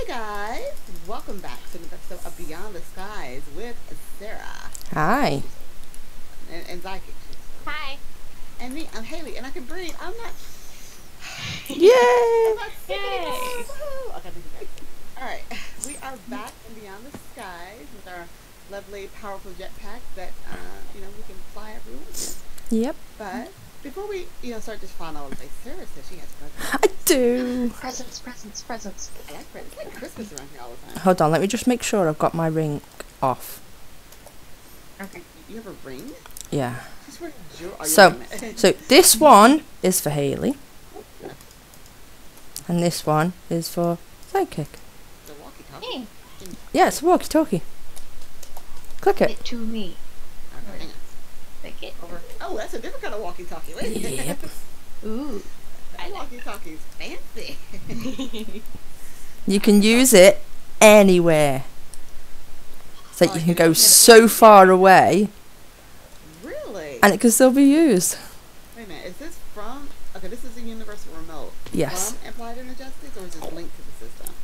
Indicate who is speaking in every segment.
Speaker 1: Hey guys, welcome back to the episode of Beyond the Skies with Sarah
Speaker 2: Hi.
Speaker 1: and, and Zyke.
Speaker 3: Hi.
Speaker 1: And me, I'm Haley, and I can breathe. I'm not.
Speaker 2: Yay!
Speaker 1: I'm not
Speaker 3: Yay.
Speaker 1: anymore. Okay, thank you. All right, we are back in Beyond the Skies with our lovely, powerful jetpack that uh, you know we can fly everywhere. with.
Speaker 2: Yep.
Speaker 1: But before we, you know, start this flying all over the place, Sarah said she has presents.
Speaker 2: I do.
Speaker 3: Presents, presents, presents.
Speaker 1: I like presents. It's like Christmas around here all the time.
Speaker 2: Hold on, let me just make sure I've got my ring off.
Speaker 1: Okay, you have a ring?
Speaker 2: Yeah.
Speaker 1: She's wearing jewelry.
Speaker 2: So-
Speaker 1: so,
Speaker 2: So this one is for Haley, and this one is for Zykic.
Speaker 1: the walkie-talkie.
Speaker 3: Hey,
Speaker 2: Yeah, it's a walkie-talkie. Click it.
Speaker 3: it to me.
Speaker 1: Okay, hang on.
Speaker 3: Take it.
Speaker 1: Over. Oh, that's a different kind of walkie-talkie.
Speaker 2: Yep.
Speaker 3: Ooh.
Speaker 1: that walkie-talkie's fancy.
Speaker 2: You can use it anywhere. So
Speaker 1: Oh,
Speaker 2: you can go so far away,
Speaker 1: really?
Speaker 2: and it can still be used.
Speaker 1: Wait a minute. Is this from? Okay, this is a universal remote.
Speaker 2: Yes.
Speaker 1: From Applied Energistics, or is this linked to the system?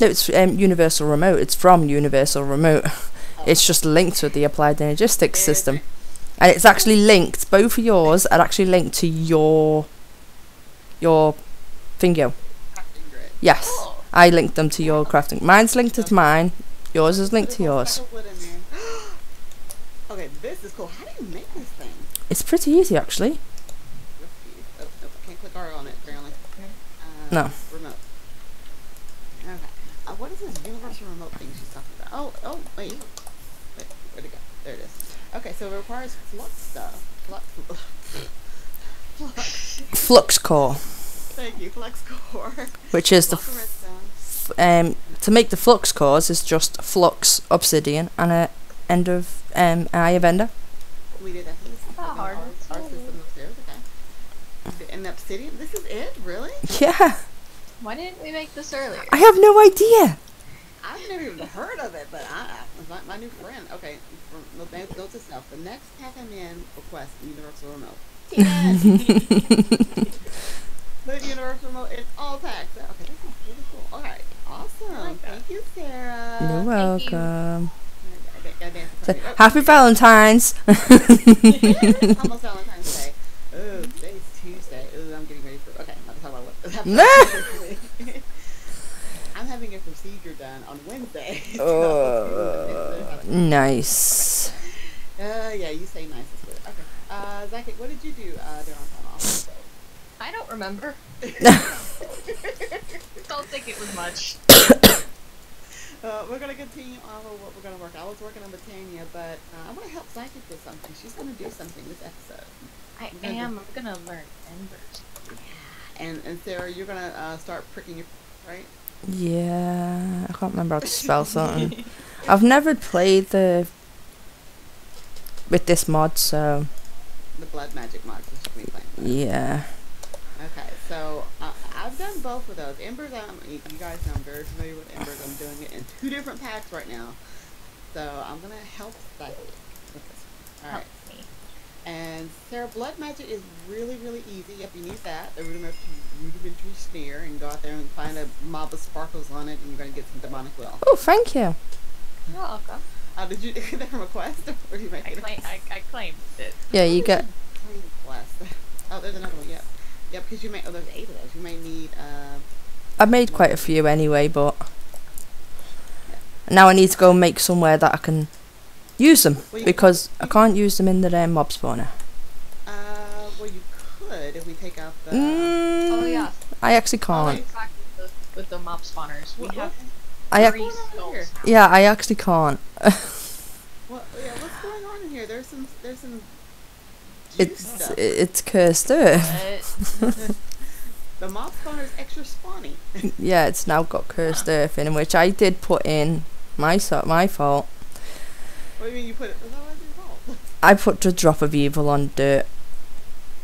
Speaker 2: No, it's um, Universal Remote. It's from Universal Remote. It's just linked with the Applied Energistics system. And it's actually linked, both of yours are actually linked to your your thingo.
Speaker 1: Crafting.
Speaker 2: Yes.
Speaker 3: Oh.
Speaker 2: I linked them to your crafting. Mine's linked to mine. Yours is linked to
Speaker 1: There's a
Speaker 2: yours.
Speaker 1: special wood in there. okay, this is cool. How do you make this thing?
Speaker 2: It's pretty easy actually.
Speaker 1: Let's. Oh, can't click R on it, apparently. Uh,
Speaker 2: No.
Speaker 1: Remote. Okay. Uh, what is this universal remote thing she's talking about? Oh, oh, wait. Wait, where'd it go? There it is. Okay, so it requires flux stuff. Flux. flux.
Speaker 2: Flux core,
Speaker 1: Thank you, flux core.
Speaker 2: which is the f- um to make the flux cores is just flux obsidian and a end of um eye of ender.
Speaker 1: We did that. This is
Speaker 3: Not hard.
Speaker 1: Our, our system upstairs. Okay. And the obsidian. This is it, really?
Speaker 2: Yeah.
Speaker 3: Why didn't we make this earlier?
Speaker 2: I have no idea.
Speaker 1: I've never even heard of it, but I, I my, my new friend. Okay, from, no, note note to self. The next pack I'm in, request universal remote. Put universal remote in all packs. Okay, this is really cool. All right, awesome.
Speaker 3: like.
Speaker 1: Thank you, Sarah.
Speaker 2: You're
Speaker 3: thank you.
Speaker 2: welcome.
Speaker 1: Gotta dance in
Speaker 2: So,
Speaker 1: front of you.
Speaker 2: happy Valentine's.
Speaker 1: Almost Valentine's Day. Oh, today's Tuesday. Ooh, I'm getting ready for. Okay, I'm not talking about what happened. I'm having a procedure on Wednesday.
Speaker 2: Oh, nice.
Speaker 1: Uh, yeah, you say nice is good. Okay. Uh, Zach, what did you do uh, during time off?
Speaker 3: I don't remember. Don't think it was much.
Speaker 1: Uh, we're gonna continue on with what we're gonna work. I was working on Botania, but uh, I want to help Zykic with something. She's gonna do something this episode.
Speaker 3: I am. I'm gonna learn embers.
Speaker 1: And and Sarah, you're gonna uh, start pricking your right.
Speaker 2: Yeah, I can't remember how to spell something. I've never played the with this mod, so
Speaker 1: The blood magic mod. is what we playing.
Speaker 2: yeah.
Speaker 1: Okay, so uh, I've done both of those. Embers, um, you guys know I'm very familiar with Embers. I'm doing it in two different packs right now. So I'm gonna help Zykic with this. All right.
Speaker 3: Help me.
Speaker 1: And Sarah, blood magic is really, really easy. Yep, you need that, the rudimentary, rudimentary snare, and go out there and find a mob of sparkles on it, and you're gonna get some demonic will.
Speaker 2: Oh, thank you.
Speaker 3: You're welcome.
Speaker 1: Uh, did you get that from a quest, or did you make
Speaker 3: I,
Speaker 1: it?
Speaker 3: claim, I, I claimed it.
Speaker 2: Yeah, you get.
Speaker 1: Claim quest. Oh, there's another one. Yep. Yep. Because you may. Oh, there's eight of those. You may need. Uh,
Speaker 2: I made quite a few anyway, but now I need to go and make somewhere that I can use them
Speaker 1: Well, you-
Speaker 2: because I can't use them in the uh, mob spawner.
Speaker 1: uh, well, you could if we take out the.
Speaker 2: Mm,
Speaker 3: Oh yeah.
Speaker 2: I actually
Speaker 3: Oh,
Speaker 2: can't.
Speaker 3: exactly. With the, with the mob spawners, we
Speaker 1: What-
Speaker 3: have
Speaker 2: I ac-
Speaker 3: three
Speaker 1: What's going on
Speaker 3: skulls
Speaker 1: here?
Speaker 2: yeah, I actually can't.
Speaker 1: What? Yeah. What's going on in here? There's some. There's some.
Speaker 2: It's
Speaker 1: stuff.
Speaker 2: it's cursed earth.
Speaker 3: But
Speaker 1: the mob spawner is extra spawny.
Speaker 2: yeah, it's now got cursed earth in, which I did put in. My so my fault.
Speaker 1: What do you mean you put it? Well, that was your fault.
Speaker 2: I put a drop of evil on dirt.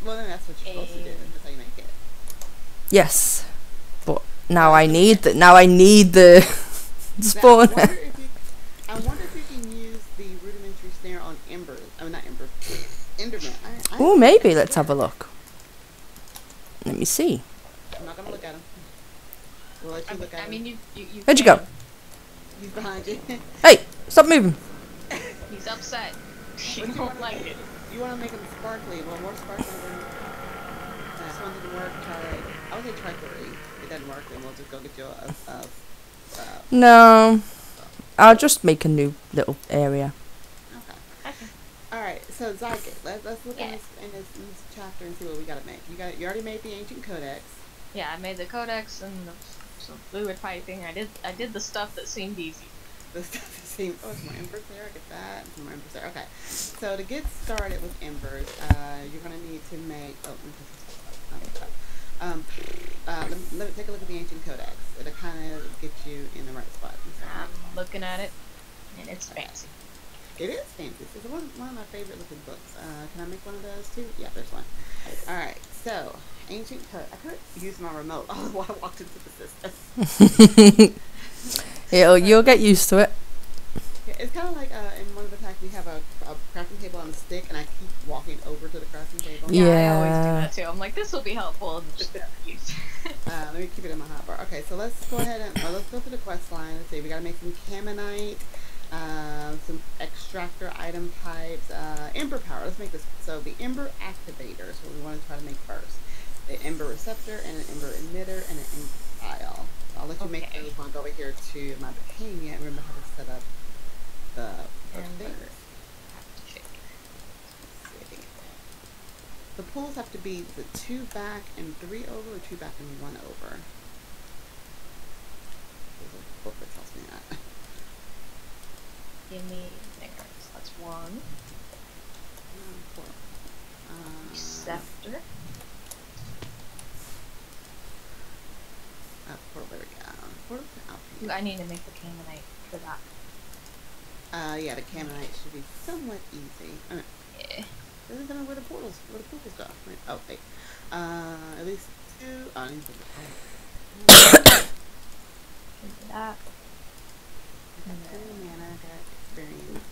Speaker 1: Well, then that's what you're supposed to do.
Speaker 3: Eh.
Speaker 1: That's how you make it.
Speaker 2: Yes, but now I need the now I need the
Speaker 1: Now,
Speaker 2: spawn.
Speaker 1: I wonder if you, I wonder if you can use the rudimentary snare on embers. I mean, not embers. Enderman. I, I
Speaker 2: Oh, maybe. Let's have a look. Let me see.
Speaker 1: I'm not gonna look at him. We'll let
Speaker 3: I
Speaker 1: you
Speaker 3: mean,
Speaker 1: look at
Speaker 3: I
Speaker 1: him.
Speaker 3: mean you, you, you
Speaker 2: Where'd you go?
Speaker 3: can.
Speaker 1: He's behind you.
Speaker 2: Hey, stop moving.
Speaker 3: He's upset. He
Speaker 1: What do you
Speaker 3: don't
Speaker 1: wanna
Speaker 3: like it.
Speaker 1: You want to make him sparkly. Well, more sparkly than... This one didn't work. Try... I would say try three. If it doesn't work, then we'll just go get you a... a, a
Speaker 2: No. I'll just make a new little area.
Speaker 1: okay.
Speaker 3: Okay.
Speaker 1: All right. So Zyke, let, let's look in, this, in, this, in this chapter and see what we got to make. You got. You already made the ancient codex.
Speaker 3: Yeah, I made the codex and the some fluid piping. I did I did the stuff that seemed easy.
Speaker 1: The stuff that seems. Oh, it's more embers there. I get that. Some more embers there. Okay. So to get started with embers, uh, you're gonna need to make. Oh, let me um, uh, let, me, let me take a look at the ancient codex. It'll kind of get you in the right spot.
Speaker 3: I'm looking at it, and it's fancy.
Speaker 1: It is fancy. It's one, one of my favorite looking books. Uh, can I make one of those too? Yeah, there's one. All right. So ancient code. I could use my remote while I walked into the system.
Speaker 2: It'll, you'll get used to it.
Speaker 1: It's kind of like uh, in one of the packs we have a, a crafting table on a stick, and I keep walking over to the crafting table.
Speaker 3: Yeah, I always do that too. I'm like, this will be helpful. And just never use.
Speaker 1: Uh, let me keep it in my hotbar. Okay, so let's go ahead and well, let's go through the quest line. Let's see. We gotta make some Caminite, uh, some extractor item types, uh, ember power. Let's make this. So the ember activator is what we want to try to make first. The ember receptor and an ember emitter and an ember file. I'll let you make
Speaker 3: Okay.
Speaker 1: those when I go over here to my Botania and remember how to set up the, things. The pulls have to be the two back and three over, or two back and one over. There's a book that tells me that.
Speaker 3: Give me fingers. That's one.
Speaker 1: Um, four. Uh,
Speaker 3: Scepter.
Speaker 1: uh, four, there we go. Four,
Speaker 3: Ooh, I need to make the Caminite for that.
Speaker 1: Uh, yeah, the Caminite should be somewhat easy. Uh,
Speaker 3: Yeah.
Speaker 1: doesn't tell me where the portals, where the portals go. Wait, oh, wait. Uh, at least two. Oh, I need to put the
Speaker 3: that.
Speaker 1: I got two mana, I got experience.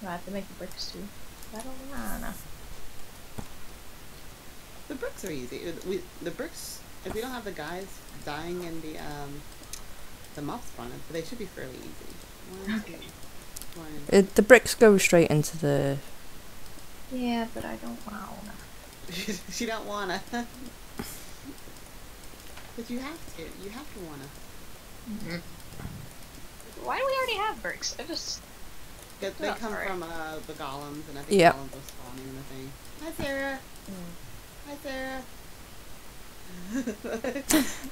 Speaker 3: Do I have to make the bricks too? I don't know.
Speaker 1: The bricks are easy. We, the bricks, if we don't have the guys dying in the, um, the mob spawner, they should be fairly easy. One, two,
Speaker 3: Okay.
Speaker 1: one.
Speaker 2: It, the bricks go straight into the.
Speaker 3: Yeah, but I don't wanna.
Speaker 1: she don't wanna. but you have to. You have to wanna.
Speaker 3: Why do we already have bricks? I just.
Speaker 1: 'Cause they
Speaker 3: Yeah,
Speaker 1: come
Speaker 3: alright.
Speaker 1: from uh, the golems, and I think
Speaker 2: Yep.
Speaker 1: golems are spawning in the thing. Hi, Sarah. Hi, Sarah.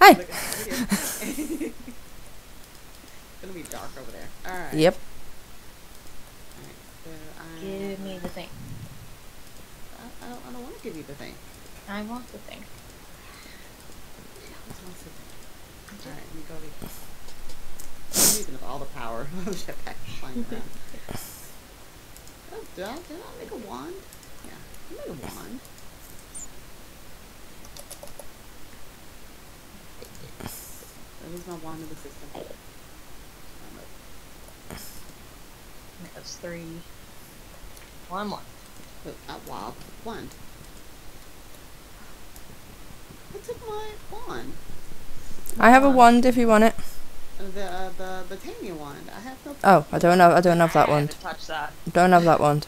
Speaker 2: Hi.
Speaker 1: Look at her here. it's gonna be dark over there. All right.
Speaker 2: Yep.
Speaker 1: Alright, so
Speaker 3: Give me the thing.
Speaker 1: I, I don't, I don't want to give you the thing.
Speaker 3: I want the thing.
Speaker 1: She always wants the thing. Alright, let me go over here. I'm using up all the power of jetpack flying around. Oh, did I, did I make a wand? Yeah, I made a wand. That was my wand of the system.
Speaker 3: That's three. One more.
Speaker 1: But, uh, wow, wand. I took my wand.
Speaker 2: I have a
Speaker 3: Wand.
Speaker 2: wand if you want it.
Speaker 1: Uh, The uh, the Botania wand. I have no.
Speaker 2: Oh, I don't have. I don't have that
Speaker 3: I
Speaker 2: wand.
Speaker 3: haven't that.
Speaker 2: Don't have that wand.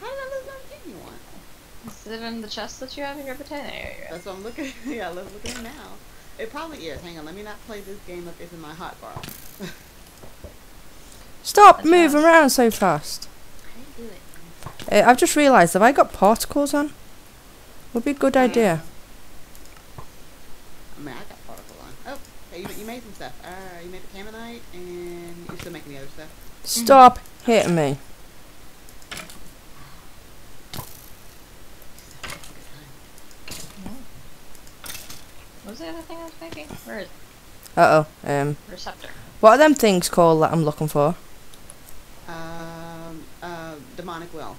Speaker 1: How did I lose my Botania wand?
Speaker 3: Is it in the chest that you have in your botanic area?
Speaker 1: That's what I'm looking. yeah, let's look at it now. It probably is. Hang on, let me not play this game like it's in my hot hotbar.
Speaker 2: Stop moving around so fast.
Speaker 3: I didn't do it.
Speaker 2: Uh, I've just realised. Have I got particles on? Would be a good idea.
Speaker 1: I mean, I got particle on. Oh, hey, you, you made some stuff. Alright, you made the Caminite, and you're still making the other stuff.
Speaker 2: Stop hitting me.
Speaker 3: What was the other thing I was making? Where is it?
Speaker 2: Uh oh. Um.
Speaker 3: Receptor.
Speaker 2: What are them things called that I'm looking for?
Speaker 1: Um, uh, demonic will.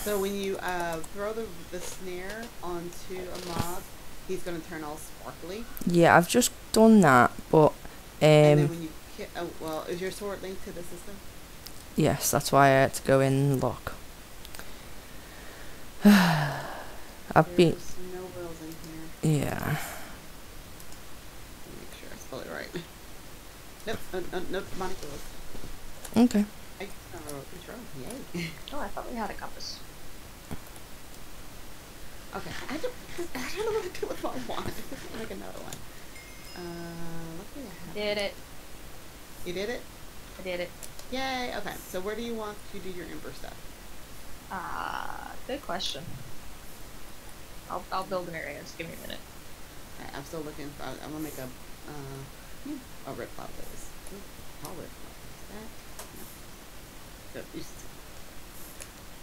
Speaker 1: So when you uh, throw the, the snare onto a mob, he's gonna turn all sparkly.
Speaker 2: Yeah, I've just done that, but um.
Speaker 1: and then
Speaker 2: um.
Speaker 1: when you ki- oh well, is your sword linked to the system?
Speaker 2: Yes, that's why I had to go in and look. I've been.
Speaker 1: There's no wills in here.
Speaker 2: Yeah.
Speaker 1: Nope, no, no, no demonic.
Speaker 2: Okay.
Speaker 1: I oh, control. Yay.
Speaker 3: Oh, I thought we had a compass.
Speaker 1: Okay, I don't, I don't know what to do with my wand. Let's make another one. Uh, what do I have?
Speaker 3: Did it.
Speaker 1: You did it?
Speaker 3: I did it.
Speaker 1: Yay. Okay, so where do you want to do your ember stuff?
Speaker 3: Ah, good question. I'll, I'll build an area. Just give me a minute.
Speaker 1: Alright, I'm still looking. For, I'm gonna make a uh, a red cloud blaze. Ooh, All red cloud blaze. That no.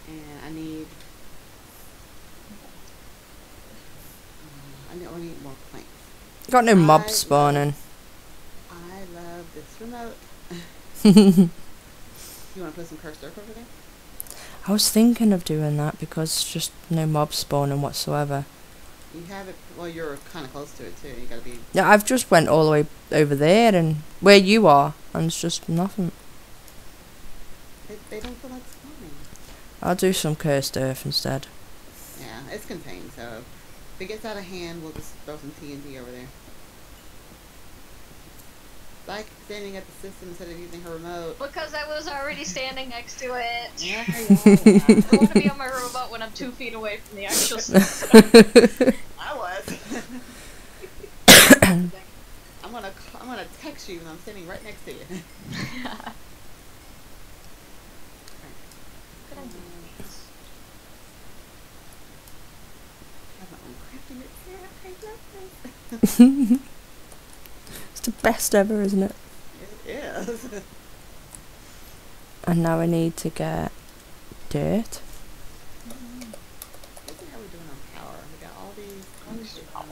Speaker 1: And I need. Uh, I need. I need more planks.
Speaker 2: Got no
Speaker 1: I
Speaker 2: mobs
Speaker 1: love-
Speaker 2: spawning.
Speaker 1: I love this remote. You want to put some cursed earth over there?
Speaker 2: I was thinking of doing that because just no mobs spawning whatsoever.
Speaker 1: You have it. Well, you're kind of close to it too. You gotta be.
Speaker 2: Yeah, I've just went all the way over there and where you are, and it's just nothing.
Speaker 1: They, they don't feel like spawning.
Speaker 2: I'll do some cursed earth instead.
Speaker 1: Yeah, it's contained. So if it gets out of hand, we'll just throw some TNT over there. Like standing at the system instead of using her remote.
Speaker 3: Because I was already standing next to it.
Speaker 1: Yeah, yeah,
Speaker 3: I want to be on my robot when I'm two feet away from the actual system.
Speaker 1: I was. I'm gonna ca- I'm gonna text you when I'm standing right next to you.
Speaker 3: Good
Speaker 2: the best ever, isn't it?
Speaker 1: It is.
Speaker 2: And now I need to get dirt.
Speaker 1: Let's see how we're doing on power. We got all these. uh,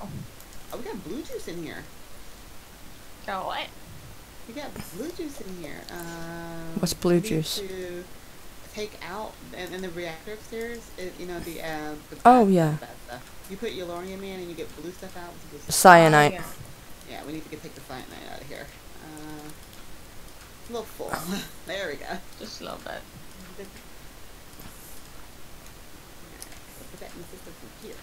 Speaker 1: Oh, we got blue juice in here.
Speaker 3: Oh, what?
Speaker 1: We got blue juice in here. Um,
Speaker 2: What's blue juice?
Speaker 1: To take out and in the reactor upstairs. It, you know the. Uh, the
Speaker 2: Oh, yeah.
Speaker 1: bad stuff. You put uranium in and you get blue stuff out. blue stuff.
Speaker 2: Cyanite.
Speaker 3: Oh, yeah.
Speaker 1: Yeah, we need to get take the Cyanite out of here. Uh, it's a little full. there we go.
Speaker 3: Just a little bit.
Speaker 1: Put that in the system from here.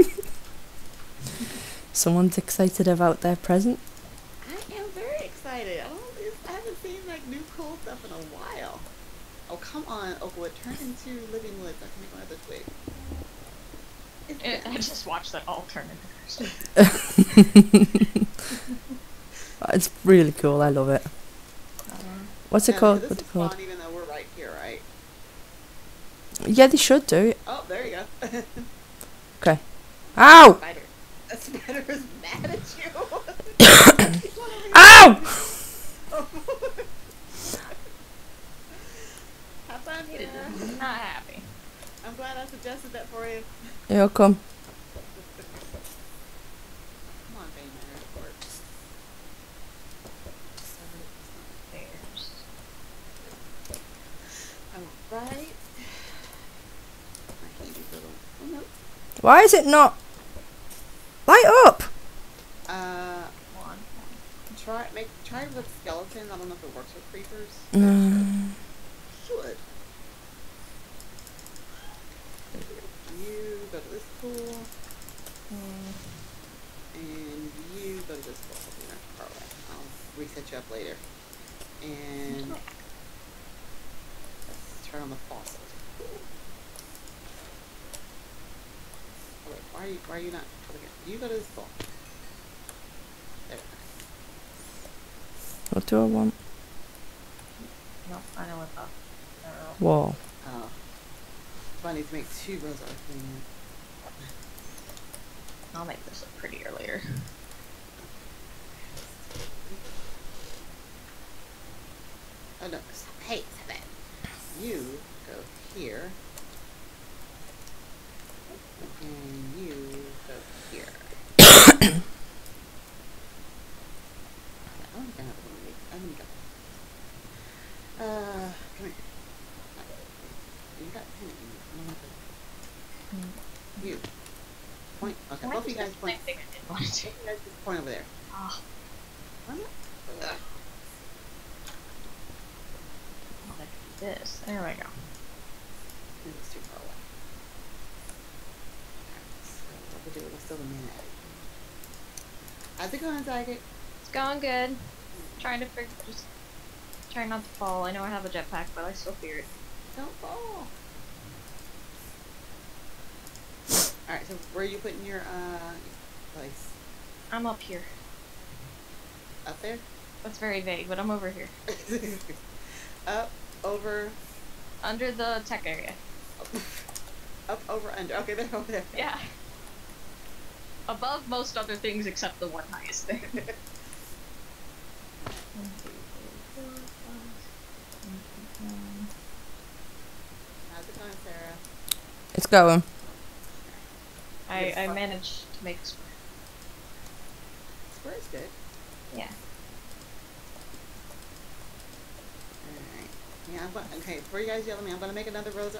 Speaker 1: Yay!
Speaker 2: Someone's excited about their present.
Speaker 1: I am very excited. I don't. I haven't seen like new cool stuff in a while. Oh come on, Oakwood, turn into living woods. I can make one of those twig.
Speaker 3: It, I just watched that alternative.
Speaker 2: It's really cool. I love it.
Speaker 3: Um,
Speaker 2: What's it called?
Speaker 1: This
Speaker 2: What's it called?
Speaker 1: spawn even though we're right here, right?
Speaker 2: Yeah, they should do it.
Speaker 1: Oh, there you go.
Speaker 2: Okay. Ow!
Speaker 1: spider. A spider is mad at you.
Speaker 2: Ow!
Speaker 1: Have fun,
Speaker 3: he is not happy.
Speaker 1: I'm glad I suggested that for you.
Speaker 2: Here, come.
Speaker 1: Come on, Bane Man, of course.
Speaker 3: There's.
Speaker 1: Alright. My handy little. Oh no.
Speaker 2: Why is it not? Light up!
Speaker 1: Uh,
Speaker 3: One.
Speaker 1: try make try with skeleton. I don't know if it works with creepers.
Speaker 2: Mm.
Speaker 1: Should. You go to this pool,
Speaker 3: Mm,
Speaker 1: and you go to this pool. You're not far away. I'll reset you up later. And turn on the faucet. Oh, wait, why are you why are you not? Okay, you go to this pool. There.
Speaker 2: What do I want?
Speaker 3: no, I know what the. I don't know.
Speaker 2: Wall.
Speaker 1: Oh. So I need to make two rows of arcane.
Speaker 3: I'll make this look prettier later.
Speaker 1: Oh no. Hey, stop that. You go here. And you go here. I'm gonna have one of these. I'm gonna go. Uh, come here. You got pen in you. I don't want to. You. Point. Okay, both of you guys point.
Speaker 3: same thing I didn't want to do?
Speaker 1: You guys point over there.
Speaker 3: Oh,
Speaker 1: I'm not. Ugh.
Speaker 3: I'll have to do this. There we go.
Speaker 1: It's too far away. So what we do, we'll still at it. How's it going, Zykic?
Speaker 3: It's going good. Trying to figure, just trying not to fall. I know I have a jetpack, but I still fear it.
Speaker 1: Don't fall. Alright, so where are you putting your uh place?
Speaker 3: I'm up here.
Speaker 1: Up there?
Speaker 3: That's very vague, but I'm over here.
Speaker 1: up, over,
Speaker 3: Under the tech area.
Speaker 1: up, over, under. Okay, they're over there.
Speaker 3: Yeah. Above most other things except the one highest thing.
Speaker 1: How's it going, Sarah?
Speaker 2: It's going.
Speaker 3: I, I managed to make a square.
Speaker 1: Square is good.
Speaker 3: Yeah.
Speaker 1: Alright. Yeah, I'm gonna, okay, before you guys yell at me, I'm gonna make another rose.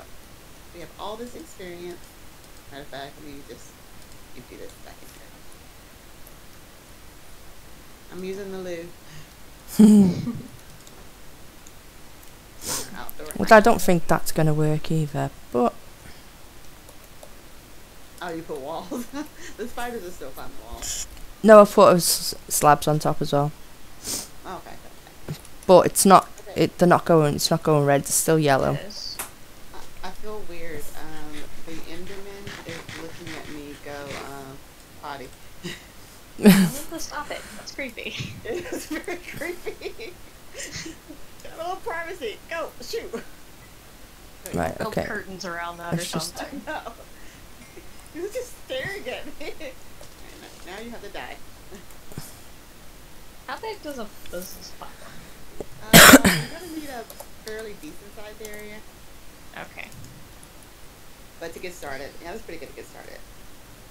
Speaker 1: We have all this experience. Matter of fact, let me just empty this back in here. I'm using the loo.
Speaker 2: Which I don't think that's going to work either. But
Speaker 1: Oh, you put walls. the spiders are still climbing walls.
Speaker 2: no, I thought it was slabs on top as well.
Speaker 1: Oh, okay. okay.
Speaker 2: But it's not.
Speaker 1: Okay.
Speaker 2: It they're not going. It's not going red. It's still yellow.
Speaker 3: It is.
Speaker 1: I, I feel weird. Um, the Enderman is looking at me go, um, potty.
Speaker 3: I need stop it. That's creepy.
Speaker 1: It is very creepy. Got a little privacy. Go, shoot.
Speaker 2: Right.
Speaker 3: Build
Speaker 2: Okay.
Speaker 3: curtains around that or
Speaker 2: It's just-
Speaker 3: something.
Speaker 1: No. He was just staring at me. Now you have to die.
Speaker 3: How big does a does this platform?
Speaker 1: You're gonna need a fairly decent sized area,
Speaker 3: Okay.
Speaker 1: but to get started, yeah, that's pretty good to get started.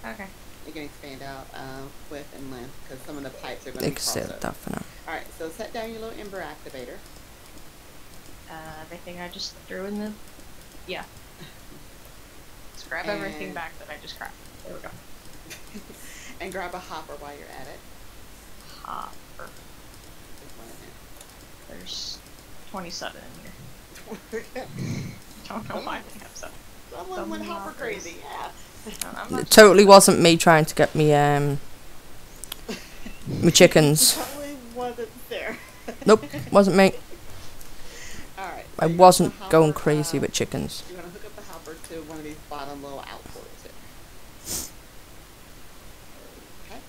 Speaker 3: Okay.
Speaker 1: You can expand out uh, width and length because some of the pipes are going to be
Speaker 2: Except
Speaker 1: crossed
Speaker 2: that for.
Speaker 1: All right, so set down your little ember activator.
Speaker 3: Uh, everything I just threw in the. Yeah. Just grab everything back that I just grabbed. There we go.
Speaker 1: and grab a hopper while you're at it.
Speaker 3: Hopper.
Speaker 1: There's one in
Speaker 3: There's 27 in here. Don't know why they have seven.
Speaker 1: Someone went hopper crazy. Yeah.
Speaker 2: It totally wasn't me trying to get me um my chickens.
Speaker 1: Probably wasn't there.
Speaker 2: Nope, wasn't me.
Speaker 1: All right.
Speaker 2: I
Speaker 1: so you
Speaker 2: wasn't
Speaker 1: the
Speaker 2: going crazy
Speaker 1: uh,
Speaker 2: with chickens.
Speaker 1: You're gonna hook up the hopper to one of these bottom little outports here. Okay.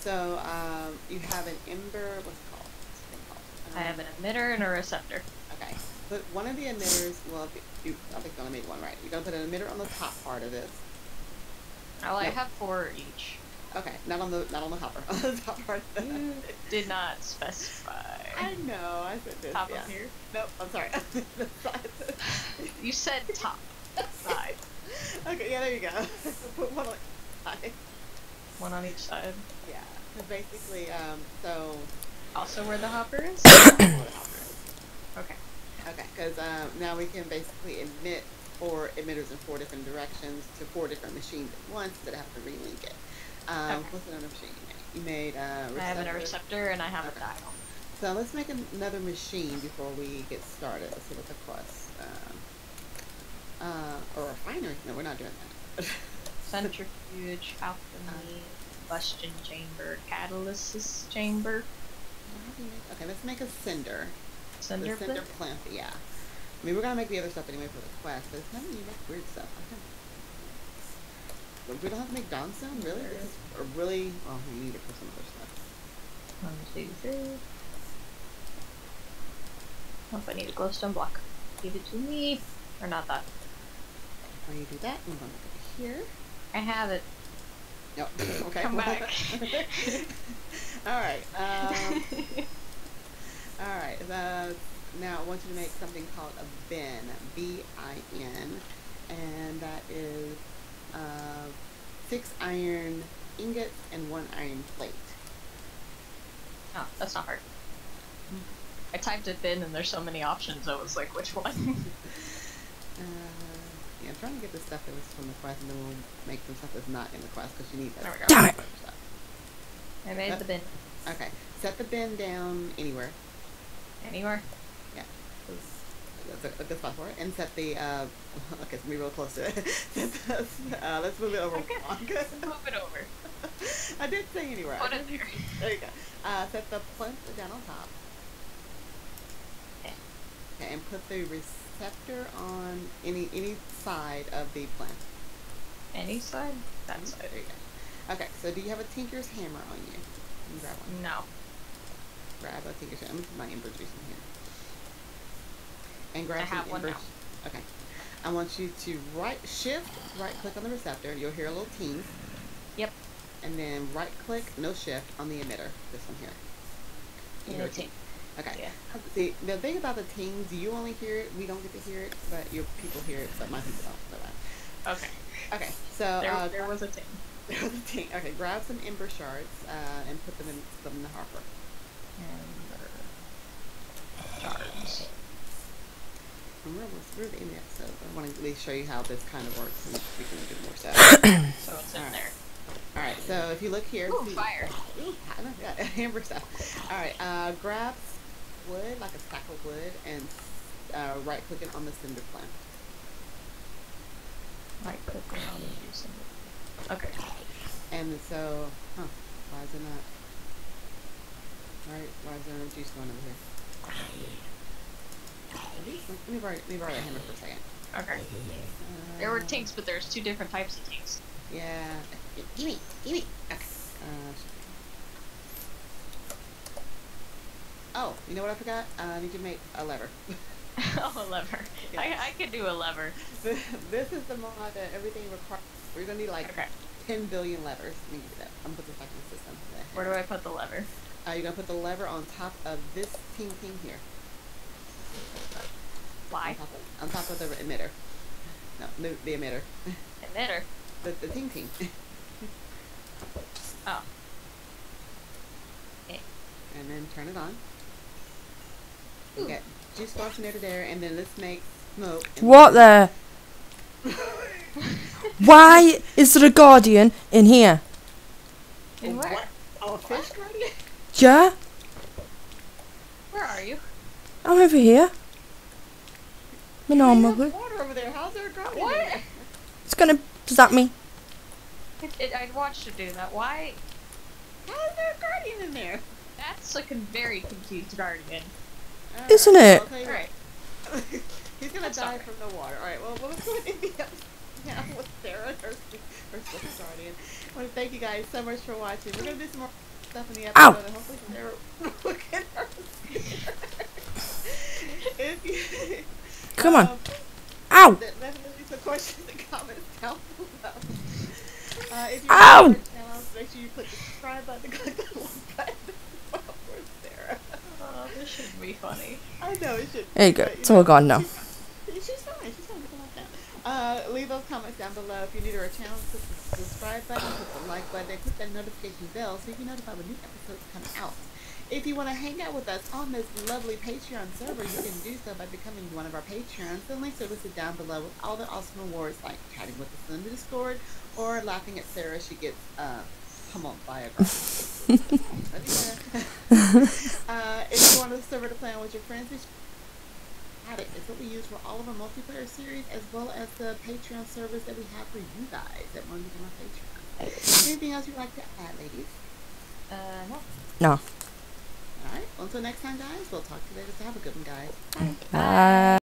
Speaker 1: So um, you have an ember. What's it called? What's it called?
Speaker 3: I have an emitter and a receptor.
Speaker 1: Okay. Put one of the emitters. Well, you, I think you only made one right. You're gonna put an emitter on the top part of this.
Speaker 3: Oh, I have four each.
Speaker 1: Okay. Not on the not on the hopper. On the top part.
Speaker 3: You did not specify.
Speaker 1: I know. I said this.
Speaker 3: Top
Speaker 1: yeah.
Speaker 3: of here.
Speaker 1: Nope. I'm sorry.
Speaker 3: You said top side.
Speaker 1: okay. Yeah. There you go. put one on the side.
Speaker 3: One on each side.
Speaker 1: Yeah. So basically, um, so
Speaker 3: Also where the hopper is? Okay.
Speaker 1: Okay, because um, now we can basically emit four emitters in four different directions to four different machines at once instead of having to relink it. Um,
Speaker 3: Okay.
Speaker 1: What's another machine you made? You made uh,
Speaker 3: I have a
Speaker 1: receptor.
Speaker 3: receptor and I have
Speaker 1: Okay.
Speaker 3: a dial.
Speaker 1: So let's make an- another machine before we get started. Let's see what the cost. Um, uh, or refinery? No, we're not doing that.
Speaker 3: Centrifuge, alchemy, combustion chamber, catalysis chamber,
Speaker 1: okay, let's make a cinder.
Speaker 3: cinder
Speaker 1: the cinder plinth, yeah. I mean, we're gonna make the other stuff anyway for the quest, but it's not make weird stuff. Okay. We don't have to make Dawnstone, really? This is or really, well, we need it for some other stuff.
Speaker 3: One, two, three. Oh, if I need a glowstone block. Give it to me. Or not that.
Speaker 1: While you do that, I'm gonna go here.
Speaker 3: I have it.
Speaker 1: Yep. Okay.
Speaker 3: Come back.
Speaker 1: all right. Um, all right. Uh, now I want you to make something called a bin. B-I-N, and that is uh, six iron ingots and one iron plate.
Speaker 3: oh, that's not hard. I typed it in and there's so many options, I was like, which one?
Speaker 1: Yeah, I'm trying to get the stuff that was from the quest, and then we'll make some stuff that's not in the quest because you need that.
Speaker 3: There we go.
Speaker 2: Damn it.
Speaker 1: stuff.
Speaker 3: I made
Speaker 1: Yep.
Speaker 3: the bin.
Speaker 1: Okay, set the bin down anywhere.
Speaker 3: Anywhere?
Speaker 1: Yeah, that's a, a good spot for it. And set the. Uh, okay, so be real close to it. Uh, let's move it over.
Speaker 3: Okay.
Speaker 1: one.
Speaker 3: Move it over.
Speaker 1: I did say anywhere.
Speaker 3: Put it there.
Speaker 1: There you go. Uh, set the plinth down on top.
Speaker 3: Okay.
Speaker 1: Okay, and put the receptor on any any side of the plant.
Speaker 3: Any side? That
Speaker 1: Mhm,
Speaker 3: side.
Speaker 1: There you go. Okay, so do you have a tinker's hammer on you? Let me grab one.
Speaker 3: No.
Speaker 1: Grab a tinker's hammer. Let me put my ember juice in here. And grab
Speaker 3: I
Speaker 1: some
Speaker 3: have one
Speaker 1: ember.
Speaker 3: now.
Speaker 1: Okay. I want you to right shift, right click on the receptor. You'll hear a little ting.
Speaker 3: Yep.
Speaker 1: And then right click, no shift on the emitter. This one here. You hear a ting. Okay.
Speaker 3: Yeah.
Speaker 1: See, the thing about the tings, you only hear it. We don't get to hear it, but your people hear it, but my people don't. So.
Speaker 3: Okay.
Speaker 1: Okay. So
Speaker 3: There,
Speaker 1: uh,
Speaker 3: there was a ting.
Speaker 1: there was a ting. Okay. Grab some ember shards uh, and put them in them in the hopper.
Speaker 3: Ember shards.
Speaker 1: And we're almost we're at the end of the episode. I want to at least show you how this kind of works, and we can do more stuff.
Speaker 3: So it's in
Speaker 1: Alright.
Speaker 3: there.
Speaker 1: All right. So if you look here,
Speaker 3: Ooh,
Speaker 1: see-
Speaker 3: fire.
Speaker 1: Ooh, I know, yeah, amber stuff. All right. Uh, grab wood, like a stack of wood, and uh, right click it on the cinder plinth.
Speaker 3: Right click around and do some. Okay.
Speaker 1: And so, huh? Why is it not? Why, why is there no juice going over here? Let me borrow, let me borrow that hammer for a second.
Speaker 3: Okay.
Speaker 1: Uh,
Speaker 3: There were tinks, but there's two different types of tinks.
Speaker 1: Yeah. Give me, give me. Okay. Uh, oh, you know what I forgot? Uh, I need to make a lever.
Speaker 3: oh, a lever.
Speaker 1: Yeah.
Speaker 3: I, I could do a lever.
Speaker 1: this is the mod that everything requires. We're gonna need like
Speaker 3: Okay.
Speaker 1: 10 billion levers. Let me do that. I'm gonna put this back in the system.
Speaker 3: Where do I put the lever?
Speaker 1: Uh, you're gonna put the lever on top of this ting ting here.
Speaker 3: Why?
Speaker 1: On top of, on top of the emitter. No, the, the emitter.
Speaker 3: Emitter.
Speaker 1: The, the ting ting.
Speaker 3: Oh. Eh.
Speaker 1: and then turn it on.
Speaker 3: Ooh.
Speaker 1: You get juice box from there to there, and then let's make smoke.
Speaker 2: What the? Why is there a guardian in here?
Speaker 3: In oh, where?
Speaker 1: What? Oh, a fish guardian?
Speaker 2: Yeah?
Speaker 3: Where are you?
Speaker 2: I'm over here. My
Speaker 1: You
Speaker 2: normal
Speaker 1: have
Speaker 2: way.
Speaker 1: water over there. How's there a guardian? in
Speaker 3: What?
Speaker 1: there?
Speaker 2: It's gonna zap me.
Speaker 3: It, it, I watched it do that. Why?
Speaker 1: How is there a guardian in there?
Speaker 3: That's like a very confused guardian.
Speaker 1: Alright,
Speaker 2: Isn't it?
Speaker 1: I'll tell you
Speaker 3: Alright.
Speaker 1: He's gonna die from the water. Alright, well, we'll go into the episode now with Sarah and her, her special guardian. I want to thank you guys so much for watching. We're gonna do some more stuff in the episode,
Speaker 2: Ow.
Speaker 1: and hopefully Sarah will get her. if you,
Speaker 2: Come on.
Speaker 1: um,
Speaker 2: Ow!
Speaker 1: th- Definitely some questions and comments down below. Uh, if you're
Speaker 2: Ow!
Speaker 1: new to channel, make sure you click the subscribe button, click the like button. as well for Sarah.
Speaker 3: This should be funny.
Speaker 1: I know it should.
Speaker 2: There you go. It's all gone now.
Speaker 1: She's she's fine. She's fine. Come on down. Uh, leave those comments down below. If you're new to our channel, click the subscribe button, click the like button, and click that notification bell so you can notify when new episodes come out. If you want to hang out with us on this lovely Patreon server, you can do so by becoming one of our Patreons. The links are listed down below with all the awesome awards like chatting with us in the Discord or laughing at Sarah. She gets uh, pummeled by a girl. uh, if you want a server to play on with your friends, it's have it. It's what we use for all of our multiplayer series as well as the Patreon service that we have for you guys that want to become a Patreon. Anything else you'd like to add, ladies?
Speaker 3: Uh, no.
Speaker 2: No.
Speaker 1: Alright, well, until next time, guys, we'll talk to you later. So have a good one, guys.
Speaker 2: Bye.